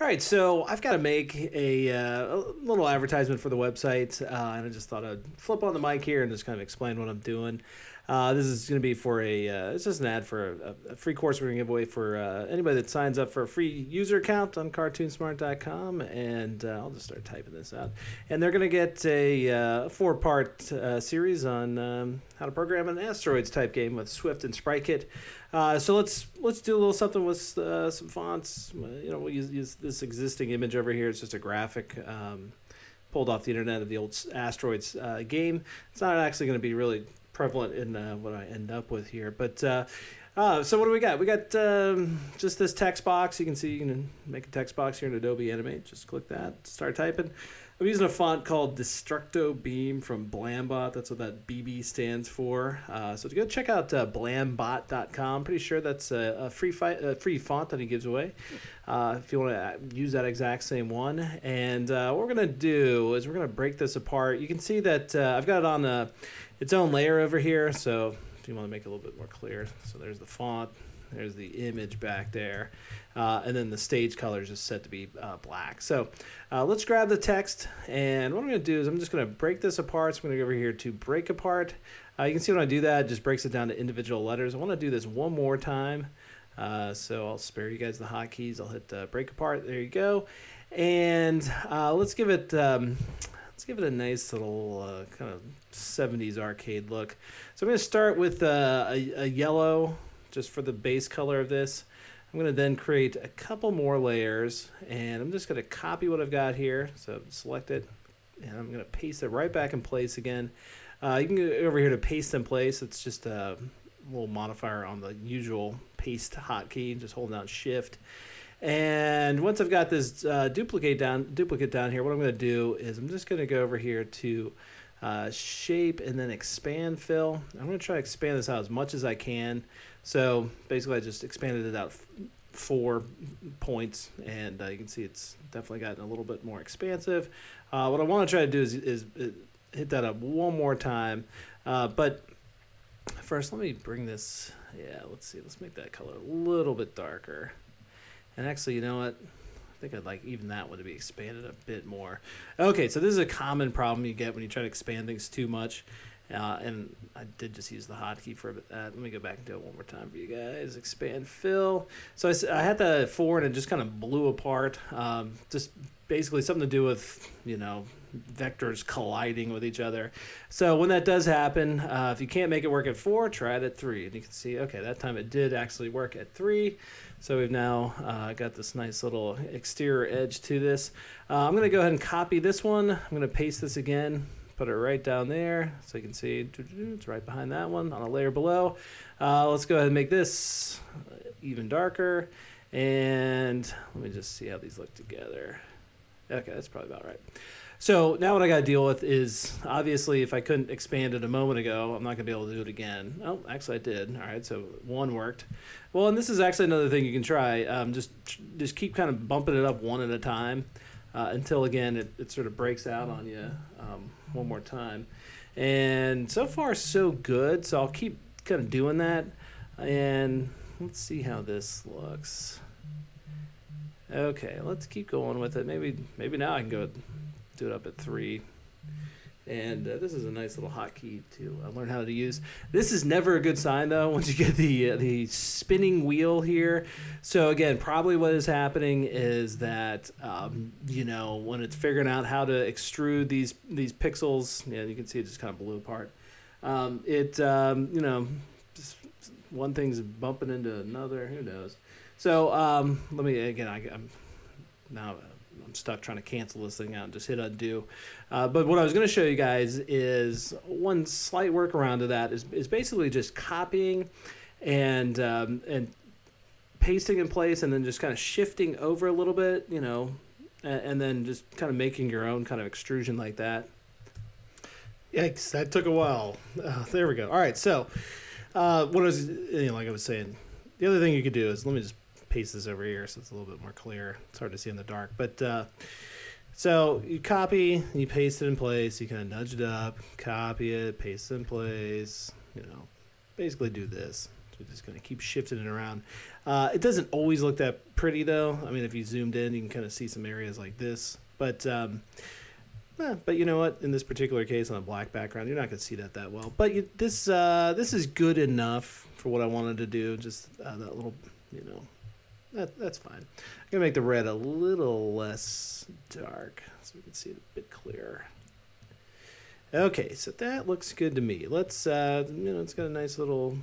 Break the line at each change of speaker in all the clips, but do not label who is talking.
All right, so I've got to make a, uh, a little advertisement for the website, uh, and I just thought I'd flip on the mic here and just kind of explain what I'm doing. Uh, this is going to be for a, uh, it's just an ad for a, a free course we're going to give away for uh, anybody that signs up for a free user account on cartoonsmart.com. And uh, I'll just start typing this out. And they're going to get a four part series on um, how to program an asteroids type game with Swift and SpriteKit. Uh, so let's let's do a little something with uh, some fonts. Uh, You know, we'll use, use this existing image over here. It's just a graphic um, pulled off the internet of the old asteroids uh, game. It's not actually going to be really prevalent in uh, what I end up with here, but. Uh, uh, so what do we got? We got um, just this text box. You can see you can make a text box here in Adobe Animate. Just click that, start typing. I'm using a font called Destructo Beam from Blambot. That's what that BB stands for. Uh, so to go check out uh, blambot.com. Pretty sure that's a, a free fi- a free font that he gives away. Uh, if you want to use that exact same one. And uh, what we're gonna do is we're gonna break this apart. You can see that uh, I've got it on uh its own layer over here. So if you want to make it a little bit more clear, so there's the font. There's the image back there. Uh, and then the stage color is set to be uh, black. So uh, let's grab the text. And what I'm going to do is I'm just going to break this apart. So I'm going to go over here to break apart. Uh, you can see when I do that, it just breaks it down to individual letters. I want to do this one more time. Uh, so I'll spare you guys the hotkeys. I'll hit uh, break apart. There you go. And let's give it um, let's give it a nice little uh, kind of 70s arcade look. So I'm going to start with uh, a, a yellow just for the base color of this. I'm going to then create a couple more layers and I'm just going to copy what I've got here. So select it and I'm going to paste it right back in place again. Uh, you can go over here to paste in place. It's just a little modifier on the usual paste hotkey, just holding down shift. And once I've got this uh, duplicate down, duplicate down here, what I'm going to do is I'm just going to go over here to uh, shape and then expand fill. I'm going to try to expand this out as much as I can. So basically, I just expanded it out four points, and uh, you can see it's definitely gotten a little bit more expansive. Uh, what I want to try to do is, is, is hit that up one more time. Uh, but first, let me bring this. Yeah, let's see. Let's make that color a little bit darker. And actually, you know what? I think I'd like even that one to be expanded a bit more. Okay, so this is a common problem you get when you try to expand things too much. Uh, and I did just use the hotkey for that. Let me go back and do it one more time for you guys. Expand fill. So I had that four and it just kind of blew apart. Um, just basically something to do with, you know, vectors colliding with each other. So when that does happen, uh, if you can't make it work at four, try it at three. And you can see, okay, that time it did actually work at three. So we've now uh, got this nice little exterior edge to this. Uh, I'm going to go ahead and copy this one. I'm going to paste this again, put it right down there so you can see it's right behind that one on a layer below. Uh, let's go ahead and make this even darker. And let me just see how these look together. Okay, that's probably about right. So now what I got to deal with is obviously if I couldn't expand it a moment ago, I'm not going to be able to do it again. Oh, actually I did. All right, so one worked. Well, and this is actually another thing you can try. Um, just just keep kind of bumping it up one at a time uh, until again it, it sort of breaks out on you um, one more time. And so far so good. So I'll keep kind of doing that. And let's see how this looks. Okay, let's keep going with it. Maybe maybe now I can go do it up at three. And uh, this is a nice little hotkey to uh, learn how to use. This is never a good sign though once you get the uh, the spinning wheel here. So again, probably what is happening is that um, you know when it's figuring out how to extrude these these pixels, yeah, you can see it just kind of blew apart. Um, it um, you know one thing's bumping into another. Who knows? So um, let me again. I, I'm now I'm stuck trying to cancel this thing out and just hit undo. Uh, but what I was going to show you guys is one slight workaround to that is, is basically just copying and um, and pasting in place and then just kind of shifting over a little bit, you know, and, and then just kind of making your own kind of extrusion like that. Yikes, that took a while. Uh, there we go. All right, so uh, what I was, you know, like I was saying, the other thing you could do is let me just this over here so it's a little bit more clear. It's hard to see in the dark, but uh, so you copy, you paste it in place. You kind of nudge it up, copy it, paste it in place. You know, basically do this. we're just going to keep shifting it around. Uh, it doesn't always look that pretty though. I mean, if you zoomed in, you can kind of see some areas like this. But um, eh, but you know what? In this particular case, on a black background, you're not going to see that that well. But you, this uh, this is good enough for what I wanted to do. Just uh, that little, you know, that that's fine. I'm gonna make the red a little less dark so we can see it a bit clearer. Okay, so that looks good to me. Let's, uh, you know, it's got a nice little,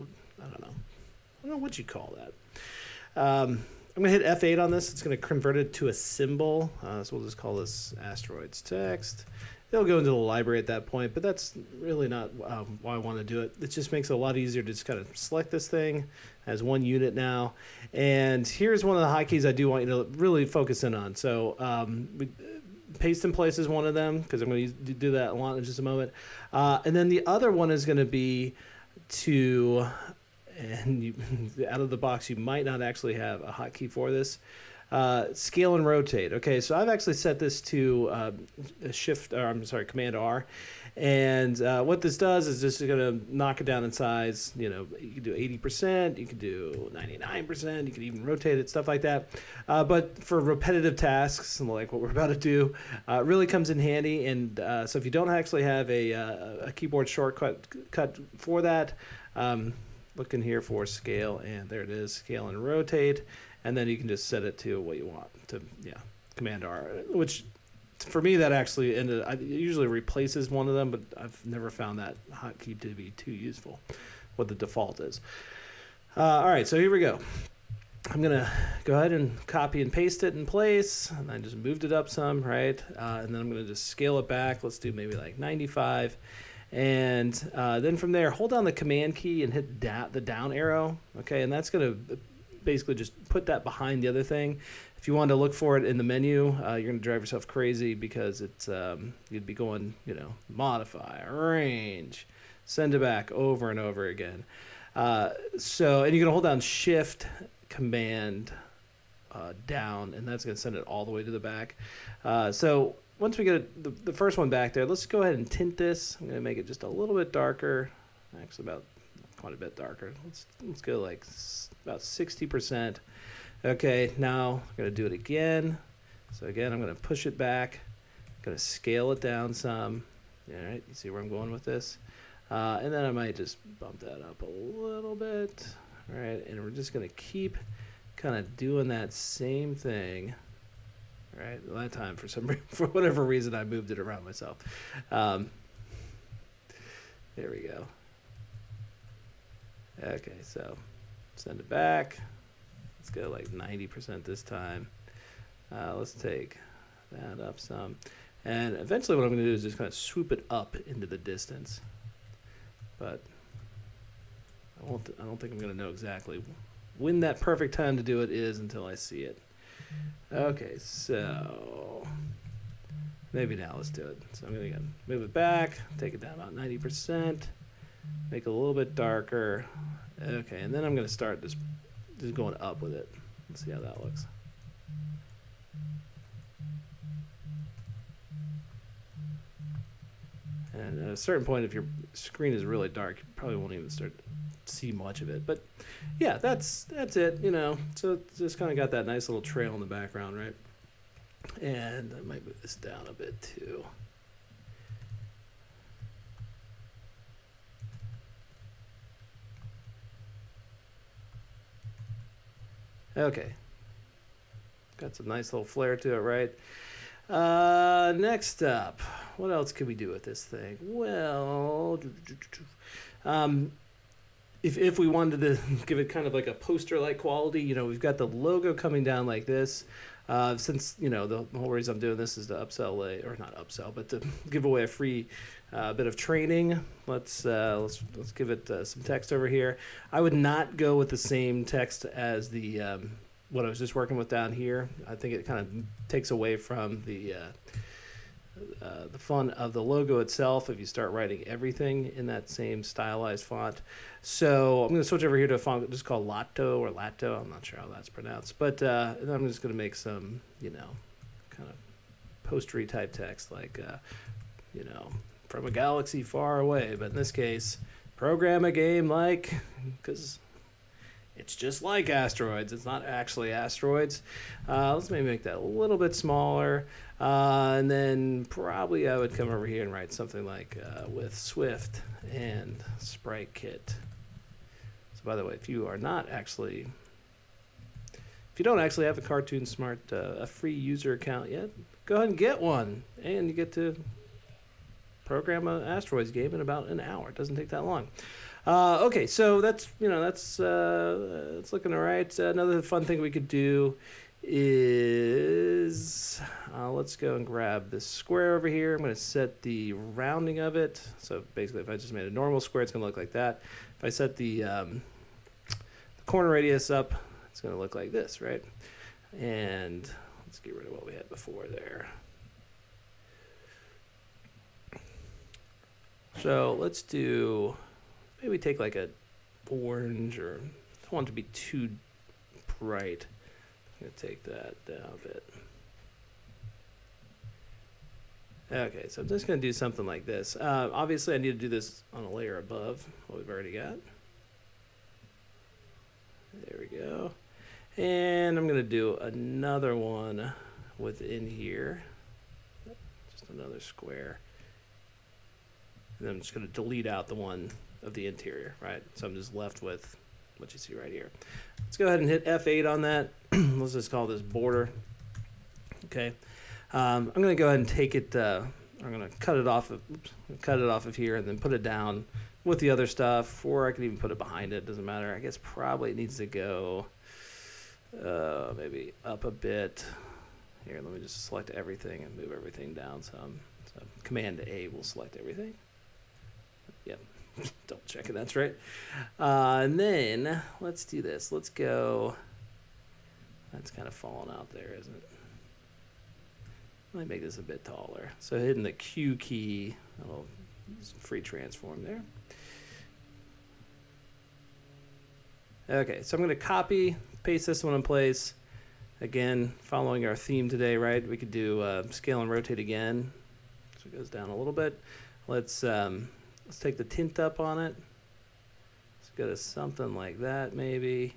I don't know, I don't know what you call that. Um, I'm gonna hit F8 on this. It's gonna convert it to a symbol. Uh, so we'll just call this asteroids text. It'll go into the library at that point, but that's really not um, why I want to do it. It just makes it a lot easier to just kind of select this thing as one unit now. And here's one of the hotkeys I do want you to really focus in on. So um, we, paste in place is one of them because I'm going to do that a lot in just a moment. Uh, and then the other one is going to be to, and you, out of the box, you might not actually have a hotkey for this. Uh, scale and rotate. Okay, so I've actually set this to uh, shift, or I'm sorry, command R. And uh, what this does is just going to knock it down in size. You know, you can do 80%, you can do 99%, you can even rotate it, stuff like that. Uh, but for repetitive tasks, like what we're about to do, uh, it really comes in handy. And uh, so if you don't actually have a, a keyboard shortcut cut for that, um, look in here for scale, and there it is, scale and rotate and then you can just set it to what you want to yeah command R, which for me that actually ended. Usually replaces one of them, but I've never found that hotkey to be too useful. What the default is. Uh, all right, so here we go. I'm gonna go ahead and copy and paste it in place, and I just moved it up some, right? Uh, and then I'm gonna just scale it back. Let's do maybe like 95. And uh, then from there, hold down the command key and hit da- the down arrow. Okay, and that's gonna basically just put that behind the other thing. If you wanted to look for it in the menu, uh, you're going to drive yourself crazy because it's um, you'd be going, you know, modify, arrange, send it back over and over again. Uh, so, and you're going to hold down Shift Command uh, down, and that's going to send it all the way to the back. Uh, so once we get the, the first one back there, let's go ahead and tint this. I'm going to make it just a little bit darker, actually about quite a bit darker. Let's let's go like about 60%. Okay, now I'm to do it again. So again, I'm going to push it back. I'm to scale it down some. All right, you see where I'm going with this? Uh, and then I might just bump that up a little bit. All right, and we're just going to keep kind of doing that same thing. All right, that time for some for whatever reason I moved it around myself. Um, there we go. Okay, so send it back. Let's go like 90% this time. Uh, let's take that up some. And eventually what I'm going to do is just kind of swoop it up into the distance. But I, won't I don't think I'm going to know exactly when that perfect time to do it is until I see it. Okay, so maybe now let's do it. So I'm going to move it back, take it down about 90%. Make it a little bit darker. Okay, and then I'm going to start just, just going up with it. Let's see how that looks. And at a certain point, if your screen is really dark, you probably won't even start to see much of it. But yeah, that's that's it. You know, so just kind of got that nice little trail in the background, right? And I might move this down a bit too. Okay. Got some nice little flair to it, right? Uh, next up, what else can we do with this thing? Well, um, if, if we wanted to give it kind of like a poster like quality, you know, we've got the logo coming down like this. Uh, since you know the whole reason I'm doing this is to upsell a, or not upsell, but to give away a free uh, bit of training. Let's uh, let's let's give it uh, some text over here. I would not go with the same text as the um, what I was just working with down here. I think it kind of takes away from the uh, the fun of the logo itself if you start writing everything in that same stylized font. So I'm going to switch over here to a font just called Lato or Lato. I'm not sure how that's pronounced, but uh, I'm just going to make some, you know, kind of postery type text like, uh, you know, from a galaxy far away. But in this case, program a game like, because it's just like asteroids. It's not actually asteroids. Uh, let's maybe make that a little bit smaller. Uh, and then probably I would come over here and write something like uh, with Swift and Sprite Kit. So by the way, if you are not actually, if you don't actually have a Cartoon Smart uh, a free user account yet, go ahead and get one, and you get to program an asteroids game in about an hour. It doesn't take that long. Uh, okay, so that's you know that's uh, it's looking all right. another fun thing we could do is uh, let's go and grab this square over here. I'm going to set the rounding of it. So basically, if I just made a normal square, it's going to look like that. If I set the, um, the corner radius up, it's going to look like this, right? And let's get rid of what we had before there. So let's do, maybe take like a orange or, I don't want it to be too bright. I'm to take that down a bit. Okay, so I'm just going to do something like this. Uh, obviously, I need to do this on a layer above what we've already got. There we go. And I'm going to do another one within here. Just another square. And I'm just going to delete out the one of the interior, right? So I'm just left with what you see right here. Let's go ahead and hit F8 on that. Let's just call this border. Okay. Um, I'm going to go ahead and take it. Uh, I'm going to cut it off. Of, oops, cut it off of here and then put it down with the other stuff, or I could even put it behind it. Doesn't matter. I guess probably it needs to go uh, maybe up a bit. Here, let me just select everything and move everything down some. So Command A will select everything. Yep, double checking that's right. Uh, and then let's do this. Let's go. That's kind of falling out there, isn't it? Let me make this a bit taller. So hitting the Q key, little free transform there. Okay, so I'm going to copy, paste this one in place. Again, following our theme today, right? We could do uh, scale and rotate again. So it goes down a little bit. Let's um, let's take the tint up on it. Let's go to something like that, maybe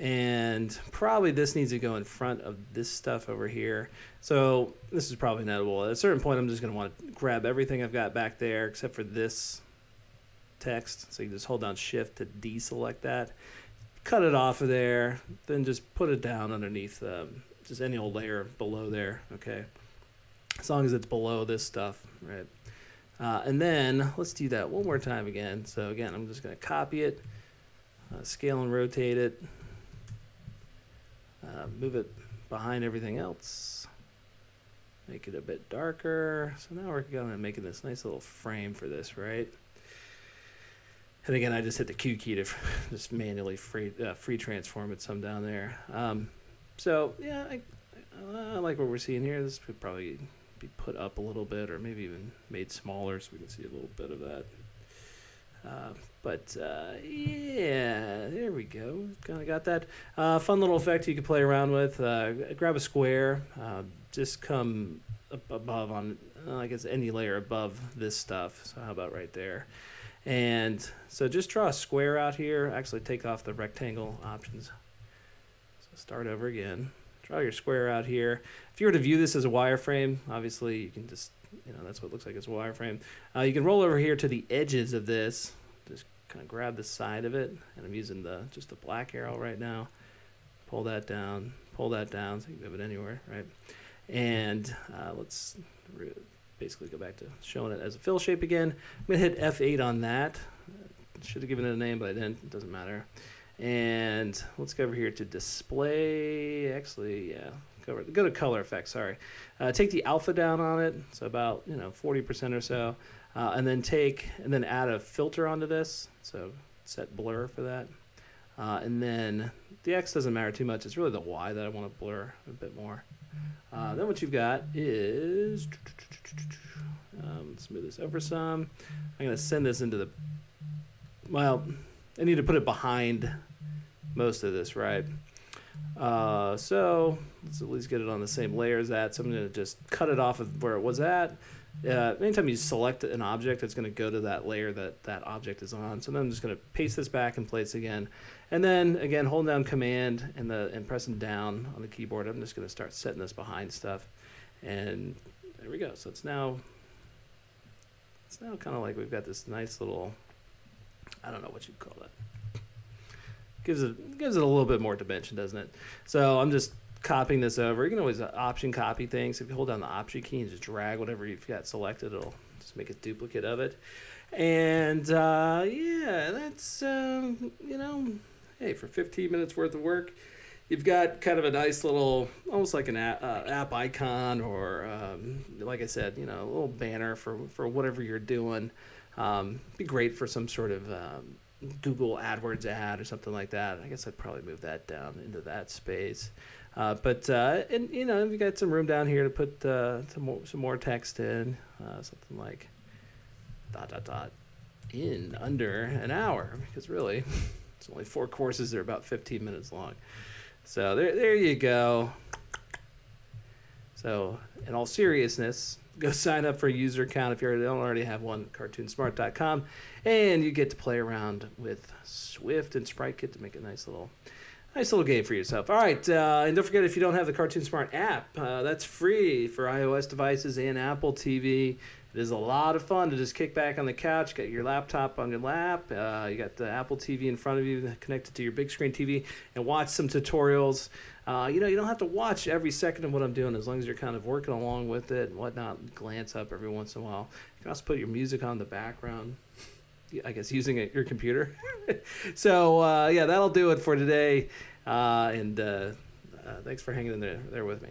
and probably this needs to go in front of this stuff over here. So this is probably notable. At a certain point, I'm just going to want to grab everything I've got back there except for this text. So you just hold down Shift to deselect that, cut it off of there, then just put it down underneath um, just any old layer below there. Okay, as long as it's below this stuff, right? Uh, and then let's do that one more time again. So again, I'm just going to copy it, uh, scale and rotate it. Uh, move it behind everything else. Make it a bit darker. So now we're going to making this nice little frame for this, right? And again, I just hit the Q key to just manually free uh, free transform it some down there. Um, so yeah, I, I, like what we're seeing here. This could probably be put up a little bit, or maybe even made smaller, so we can see a little bit of that. Uh, but uh, yeah, there we go. Kind of got that uh, fun little effect you can play around with. Uh, grab a square, uh, just come up above on, uh, I guess, any layer above this stuff. So how about right there? And so just draw a square out here. Actually, take off the rectangle options. So start over again. Draw your square out here. If you were to view this as a wireframe, obviously you can just you know that's what it looks like as a wireframe. Uh, you can roll over here to the edges of this, just kind of grab the side of it, and I'm using the just the black arrow right now. Pull that down, pull that down, so you can move it anywhere, right? And uh, let's basically go back to showing it as a fill shape again. I'm gonna hit F8 on that. Should have given it a name, but I didn't. It doesn't matter. And let's go over here to display. Actually, yeah, go, to color effects. Sorry. Uh, take the alpha down on it, so about you know 40% or so, uh, and then take and then add a filter onto this. So set blur for that, uh, and then the X doesn't matter too much. It's really the Y that I want to blur a bit more. Uh, then what you've got is um, let's move this over some. I'm gonna send this into the well. I need to put it behind most of this, right? Uh, so let's at least get it on the same layer as that. So I'm going to just cut it off of where it was at, uh, anytime you select an object, it's going to go to that layer that that object is on. So then I'm just going to paste this back in place again. And then again, holding down Command and, the, and pressing down on the keyboard, I'm just going to start setting this behind stuff. And there we go. So it's now, it's now kind of like we've got this nice little, I don't know what you'd call that. Gives it, gives it a little bit more dimension, doesn't it? So I'm just copying this over. You can always uh, option copy things. If you hold down the option key and just drag whatever you've got selected, it'll just make a duplicate of it. And uh, yeah, that's um, you know, hey, for 15 minutes worth of work, you've got kind of a nice little, almost like an app, uh, app icon, or um, like I said, you know, a little banner for for whatever you're doing. Um, be great for some sort of um, Google AdWords ad or something like that. I guess I'd probably move that down into that space. Uh, but uh, and you know, we got some room down here to put uh, some more some more text in, uh, something like dot dot dot in under an hour because really it's only four courses. They're about 15 minutes long. So there there you go. So in all seriousness, go sign up for a user account if you don't already have one. CartoonSmart.com, and you get to play around with Swift and SpriteKit to make a nice little Nice little game for yourself. All right, uh, and don't forget if you don't have the Cartoon Smart app, uh, that's free for iOS devices and Apple TV. It is a lot of fun to just kick back on the couch, get your laptop on your lap, uh, you got the Apple TV in front of you connected to your big screen TV, and watch some tutorials. Uh, you know, you don't have to watch every second of what I'm doing as long as you're kind of working along with it and whatnot. Glance up every once in a while. You can also put your music on the background. I guess using your computer. so uh, yeah, that'll do it for today. Uh, and uh, uh, thanks for hanging in there there with me.